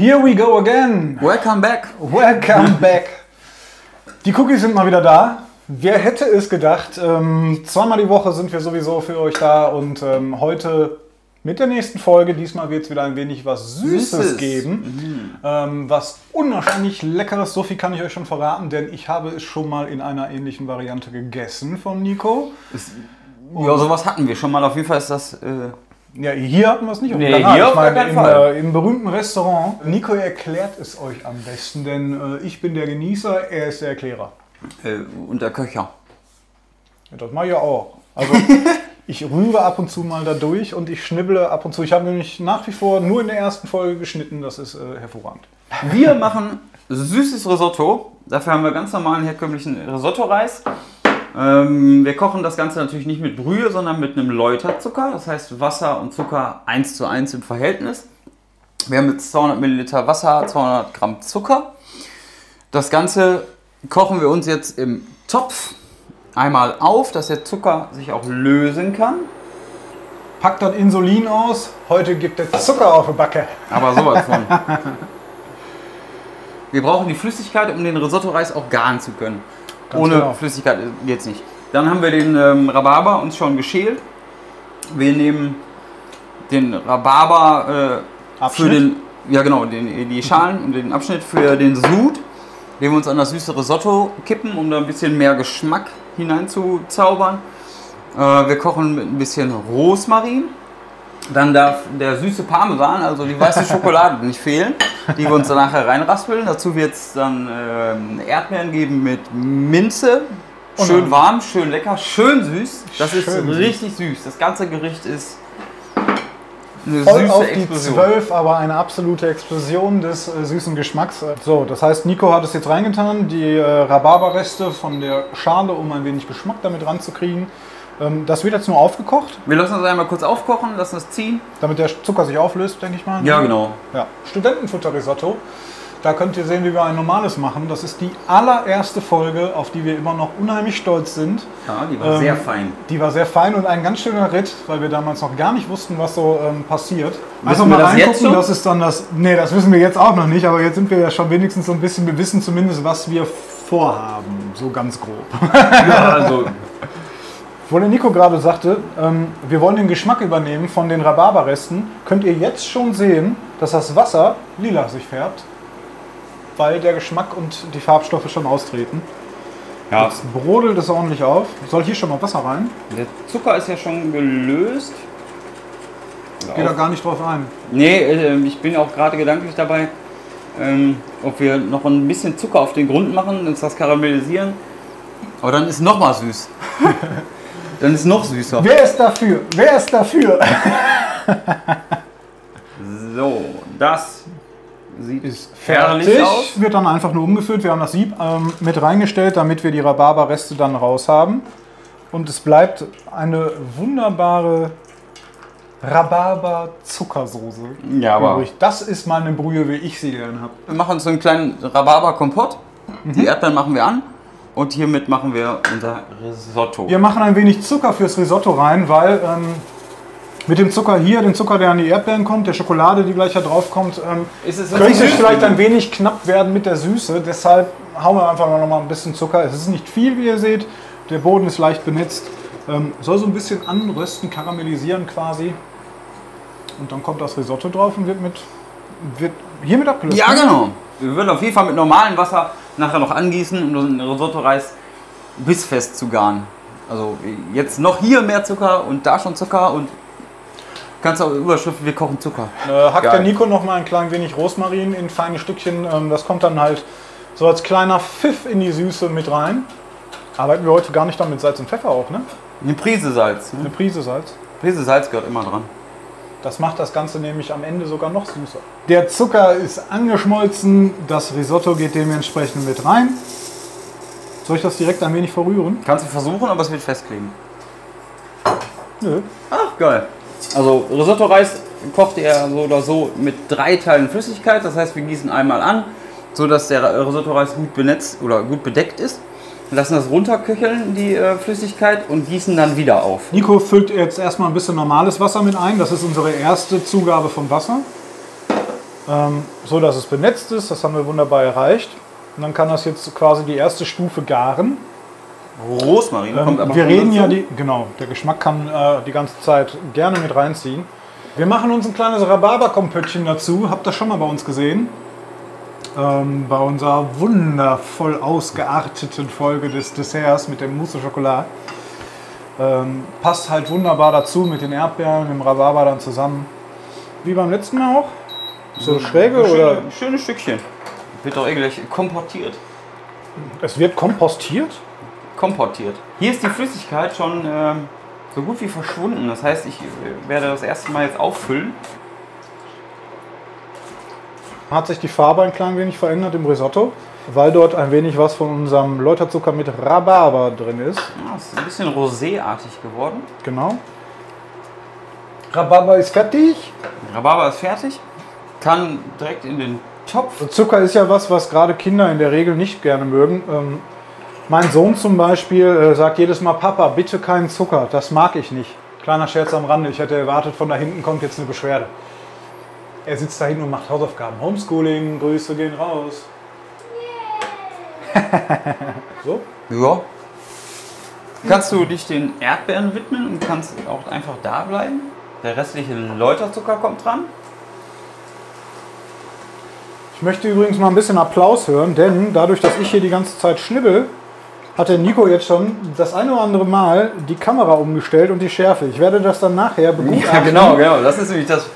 Here we go again. Welcome back. Welcome back. Die Cookies sind mal wieder da. Wer hätte es gedacht? Ähm, zweimal die Woche sind wir sowieso für euch da und ähm, heute mit der nächsten Folge, diesmal wird es wieder ein wenig was Süßes, Süßes. geben. Ähm, was unwahrscheinlich leckeres, so viel kann ich euch schon verraten, denn ich habe es schon mal in einer ähnlichen Variante gegessen von Nico. Ja, sowas hatten wir schon mal. Auf jeden Fall ist das. Äh, Ja, hier hatten wir es nicht auf Nee, Kanal. hier ich auf meine, gar keinen im, Fall. äh, im berühmten Restaurant. Nico erklärt es euch am besten, denn äh, ich bin der Genießer, er ist der Erklärer. äh, und der Köcher. Ja, das mache ich ja auch. Also ich rühre ab und zu mal da durch und ich schnibble ab und zu. Ich habe nämlich nach wie vor nur in der ersten Folge geschnitten, das ist äh, hervorragend. Wir machen süßes Risotto. Dafür haben wir ganz normalen herkömmlichen Risotto-Reis. Ähm, wir kochen das Ganze natürlich nicht mit Brühe, sondern mit einem Läuterzucker. Das heißt Wasser und Zucker 1 zu 1 im Verhältnis. Wir haben jetzt 200 Milliliter Wasser, 200 Gramm Zucker. Das Ganze kochen wir uns jetzt im Topf einmal auf, dass der Zucker sich auch lösen kann. Packt das Insulin aus, heute gibt der Zucker auf die Backe. Aber sowas von. Wir brauchen die Flüssigkeit, um den Risotto-Reis auch garen zu können. Ganz Ohne genau. Flüssigkeit geht's nicht. Dann haben wir den ähm, Rhabarber uns schon geschält. Wir nehmen den Rhabarber äh, für den, ja genau, den, die Schalen und den Abschnitt für den Sud, den wir uns an das süße Risotto kippen, um da ein bisschen mehr Geschmack hineinzuzaubern. Äh, wir kochen mit ein bisschen Rosmarin. Dann darf der süße Parmesan, also die weiße Schokolade, nicht fehlen, die wir uns dann nachher reinraspeln. Dazu wird es dann ähm, Erdbeeren geben mit Minze. Schön dann- warm, schön lecker, schön süß. Das ist Schön süß. richtig süß. Das ganze Gericht ist eine Voll süße auf die Explosion. 12, aber eine absolute Explosion des äh, süßen Geschmacks. So, das heißt, Nico hat es jetzt reingetan, die äh, Rhabarberreste von der Schale, um ein wenig Geschmack damit ranzukriegen. Ähm, das wird jetzt nur aufgekocht, Wir lassen das einmal kurz aufkochen, lassen das ziehen. damit der Zucker sich auflöst, denke ich mal. Ja, genau. Ja, Studentenfutter-Risotto. Da könnt ihr sehen, wie wir ein normales machen. Das ist die allererste Folge, auf die wir immer noch unheimlich stolz sind. Ja, die war Ähm, sehr fein. Die war sehr fein und ein ganz schöner Ritt, weil wir damals noch gar nicht wussten, was so ähm, passiert. Einfach wir mal das reingucken, schon? das ist dann das. Nee, das wissen wir jetzt auch noch nicht, aber jetzt sind wir ja schon wenigstens so ein bisschen, wir wissen zumindest, was wir vorhaben. So ganz grob. Ja, also Wo der Nico gerade sagte, ähm, wir wollen den Geschmack übernehmen von den Rhabarberresten, könnt ihr jetzt schon sehen, dass das Wasser lila sich färbt, weil der Geschmack und die Farbstoffe schon austreten. ja, Jetzt brodelt es ordentlich auf. Soll hier schon mal Wasser rein? der Zucker ist ja schon gelöst. Geht da gar nicht drauf ein. Nee, äh, ich bin auch gerade gedanklich dabei, ähm, ob wir noch ein bisschen Zucker auf den Grund machen, uns das karamellisieren. Aber dann ist noch mal süß. dann ist noch süßer. Wer ist dafür? Wer ist dafür? So, das sieht Ist herrlich aus. Wird dann einfach nur umgefüllt. Wir haben das Sieb ähm, mit reingestellt, damit wir die Rhabarberreste dann raus haben. Und es bleibt eine wunderbare Rhabarber-Zuckersoße. Ja, aber übrig. Das ist mal eine Brühe, wie ich sie gerne habe. wir machen uns so einen kleinen Rhabarber-Kompott. Die Erdbeeren machen wir an. Und hiermit machen wir unser Risotto. Wir machen ein wenig Zucker fürs Risotto rein, weil ähm, mit dem Zucker hier, dem Zucker, der an die Erdbeeren kommt, der Schokolade, die gleich da drauf kommt, ähm, Ist es könnte es vielleicht ein wenig knapp werden mit der Süße. Deshalb hauen wir einfach noch mal ein bisschen Zucker. Es ist nicht viel, wie ihr seht. Der Boden ist leicht benetzt. Ähm, soll so ein bisschen anrösten, karamellisieren quasi. Und dann kommt das Risotto drauf und wird mit wird hiermit abgelöst. Ja, ne? genau. Wir würden auf jeden Fall mit normalem Wasser nachher noch angießen, um den Risotto-Reis bissfest zu garen. Also jetzt noch hier mehr Zucker und da schon Zucker und kannst auch Überschrift, wir kochen Zucker. Äh, hackt Geil. der Nico noch mal ein klein wenig Rosmarin in feine Stückchen. Ähm, das kommt dann halt so als kleiner Pfiff in die Süße mit rein. Arbeiten wir heute gar nicht dann mit Salz und Pfeffer auch, ne? Eine Prise Salz. Ne? Eine Prise Salz. Prise Salz gehört immer dran. Das macht das Ganze nämlich am Ende sogar noch süßer. Der Zucker ist angeschmolzen, das Risotto geht dementsprechend mit rein. Soll ich das direkt ein wenig verrühren? Kannst du versuchen, aber es wird festkleben. Nö. Ach, geil. Also Risotto-Reis kocht er so oder so mit drei Teilen Flüssigkeit. Das heißt, wir gießen einmal an, so dass der Risotto-Reis gut benetzt oder gut bedeckt ist. Lassen das runterköcheln, die äh, Flüssigkeit, und gießen dann wieder auf. Nico füllt jetzt erstmal ein bisschen normales Wasser mit ein. Das ist unsere erste Zugabe von Wasser. ähm, so dass es benetzt ist. Das haben wir wunderbar erreicht. Und dann kann das jetzt quasi die erste Stufe garen. Rosmarin Ähm, kommt aber wir reden ja die, genau, der Geschmack kann äh, die ganze Zeit gerne mit reinziehen. Wir machen uns ein kleines Rhabarberkompöttchen dazu. Habt ihr schon mal bei uns gesehen? Ähm, bei unserer wundervoll ausgearteten Folge des Desserts mit dem Mousse au Chocolat. Ähm, passt halt wunderbar dazu mit den Erdbeeren, dem Rhabarber dann zusammen. Wie beim letzten Mal auch. So schräge Schöne, oder? schönes Stückchen. Wird doch irgendwie komportiert. Es wird kompostiert? Komportiert. Hier ist die Flüssigkeit schon ähm, so gut wie verschwunden. Das heißt, ich äh, werde das erste Mal jetzt auffüllen. Hat sich die Farbe ein klein wenig verändert im Risotto, weil dort ein wenig was von unserem Läuterzucker mit Rhabarber drin ist. Ja, es ist ein bisschen roséartig geworden. Genau. Rhabarber ist fertig. Rhabarber ist fertig. Kann direkt in den Topf. Zucker ist ja was, was gerade Kinder in der Regel nicht gerne mögen. Ähm, mein Sohn zum Beispiel äh, sagt jedes Mal, Papa, bitte keinen Zucker, das mag ich nicht. Kleiner Scherz am Rande, ich hätte erwartet, von da hinten kommt jetzt eine Beschwerde. Er sitzt da hinten und macht Hausaufgaben. Homeschooling, Grüße gehen raus. so? Ja. Kannst du dich den Erdbeeren widmen und kannst auch einfach da bleiben. Der restliche Läuterzucker kommt dran. Ich möchte übrigens mal ein bisschen Applaus hören, denn dadurch, dass ich hier die ganze Zeit schnibbel, hat der Nico jetzt schon das eine oder andere Mal die Kamera umgestellt und die Schärfe. Ich werde das dann nachher begutachten. genau. Das ist nämlich das,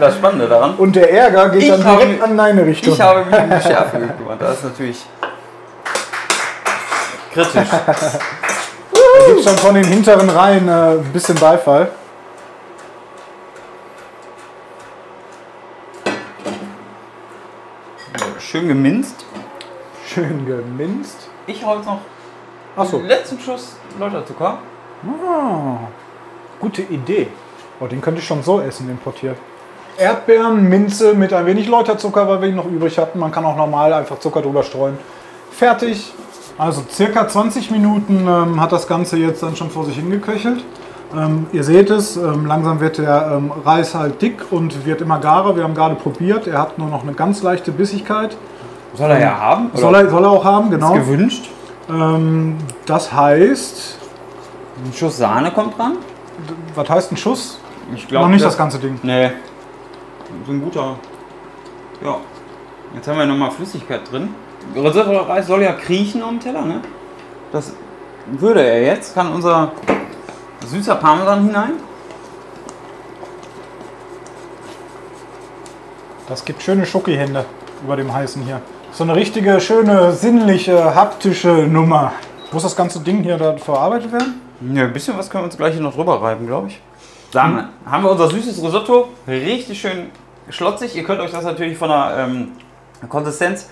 das, Spannende daran. Und der Ärger geht Ich dann habe direkt mich- an deine Richtung. Ich habe mich um die Schärfe gekümmert. Das ist natürlich kritisch. Da gibt schon von den hinteren Reihen äh, ein bisschen Beifall. Schön geminzt. Schön geminzt. Ich hau jetzt noch Achso. den letzten Schuss Läuterzucker. Ah, gute Idee. Oh, den könnte ich schon so essen, importiert. Erdbeeren, Minze mit ein wenig Läuterzucker, weil wir ihn noch übrig hatten. Man kann auch normal einfach Zucker drüber streuen. Fertig. Also circa 20 Minuten ähm, hat das Ganze jetzt dann schon vor sich hingeköchelt. Ähm, ihr seht es, ähm, langsam wird der ähm, Reis halt dick und wird immer garer. Wir haben gerade probiert. Er hat nur noch eine ganz leichte Bissigkeit. Soll er ja haben? Soll er, soll er auch haben, genau. gewünscht? Ähm, das heißt, Ein Schuss Sahne kommt dran. was heißt ein Schuss? Ich glaube noch nicht das ganze Ding. Nee. So ein guter. Ja. Jetzt haben wir nochmal Flüssigkeit drin. Risotto-Reis soll ja kriechen am Teller, ne? Das würde er jetzt. Kann unser süßer Parmesan hinein. Das gibt schöne Schoki-Hände über dem heißen hier. So eine richtige, schöne, sinnliche, haptische Nummer. Muss das ganze Ding hier da verarbeitet werden? Ja, ein bisschen was können wir uns gleich hier noch drüber reiben, glaube ich. Dann haben wir unser süßes Risotto. Richtig schön schlotzig. Ihr könnt euch das natürlich von der ähm, Konsistenz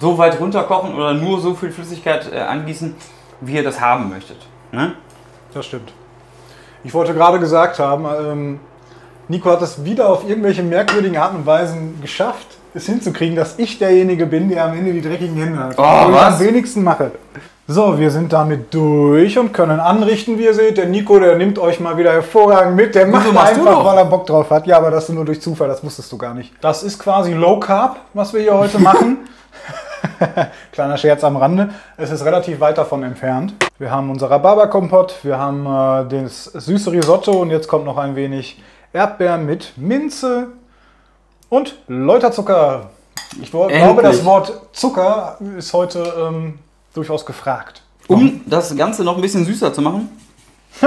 so weit runterkochen oder nur so viel Flüssigkeit äh, angießen, wie ihr das haben möchtet. Ne? Das stimmt. Ich wollte gerade gesagt haben, ähm, Nico hat es wieder auf irgendwelche merkwürdigen Arten und Weisen geschafft, es hinzukriegen, dass ich derjenige bin, der am Ende die dreckigen Hände hat. Oh, Wo ich was? am wenigsten mache. So, wir sind damit durch und können anrichten, wie ihr seht. Der Nico, der nimmt euch mal wieder hervorragend mit. Der macht einfach, weil er Bock drauf hat. Ja, aber das ist nur durch Zufall, das wusstest du gar nicht. Das ist quasi Low Carb, was wir hier heute machen. Kleiner Scherz am Rande. Es ist relativ weit davon entfernt. Wir haben unser Rhabarberkompott, wir haben äh, das süße Risotto und jetzt kommt noch ein wenig Erdbeeren mit Minze und Läuterzucker. Ich glaube, Endlich. das Wort Zucker ist heute ähm, durchaus gefragt. Um das Ganze noch ein bisschen süßer zu machen,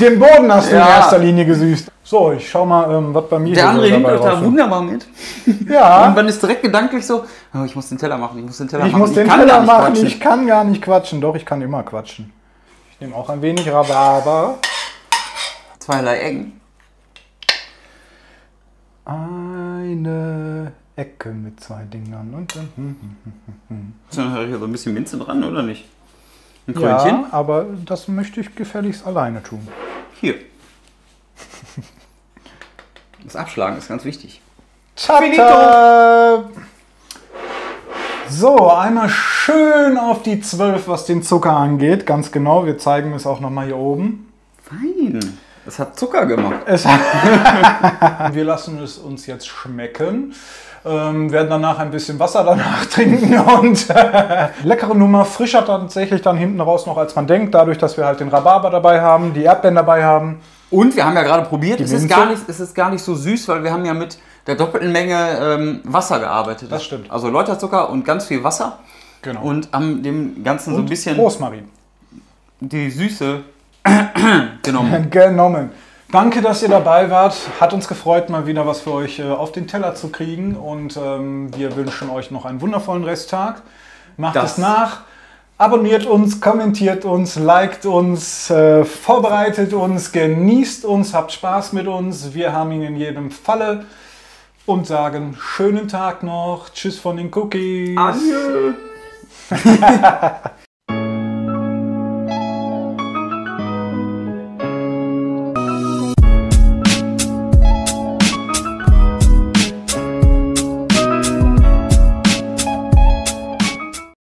Den Boden hast du in Ja. erster Linie gesüßt. So, ich schau mal, ähm, was bei mir der andere hinkt euch da wunderbar mit. Ja, Und man ist direkt gedanklich so, oh, ich muss den Teller machen, ich muss den Teller ich machen. muss den kann Teller gar nicht machen, quatschen. ich kann gar nicht quatschen. Doch, ich kann immer quatschen. Ich nehme auch ein wenig Rhabarber. Zweierlei Ecken. Eine Ecke mit zwei Dingern. Und, hm, hm, hm. Ist da hier so ein bisschen Minze dran, oder nicht? Ein Krönchen? ja, aber das möchte ich gefälligst alleine tun. Hier. Das Abschlagen ist ganz wichtig. Tada! So, einmal schön auf die 12, was den Zucker angeht. Ganz genau, wir zeigen es auch nochmal hier oben. Fein. Es hat Zucker gemacht. Es wir lassen es uns jetzt schmecken. Ähm, werden danach ein bisschen Wasser danach trinken und äh, leckere Nummer, frischer tatsächlich dann hinten raus noch als man denkt, dadurch, dass wir halt den Rhabarber dabei haben, die Erdbeeren dabei haben. Und wir haben ja gerade probiert, es ist, gar nicht, es ist gar nicht so süß, weil wir haben ja mit der doppelten Menge ähm, Wasser gearbeitet. Das stimmt. Also Läuterzucker und ganz viel Wasser Genau. und haben dem Ganzen so ein bisschen Rosmarin. die Süße genommen. Genommen. Danke, dass ihr dabei wart. Hat uns gefreut, mal wieder was für euch äh, auf den Teller zu kriegen. Und ähm, wir wünschen euch noch einen wundervollen Resttag. Macht Das- es nach. Abonniert uns, kommentiert uns, liked uns, äh, vorbereitet uns, genießt uns, habt Spaß mit uns. Wir haben ihn in jedem Falle und sagen schönen Tag noch. Tschüss von den Cookies. Adieu.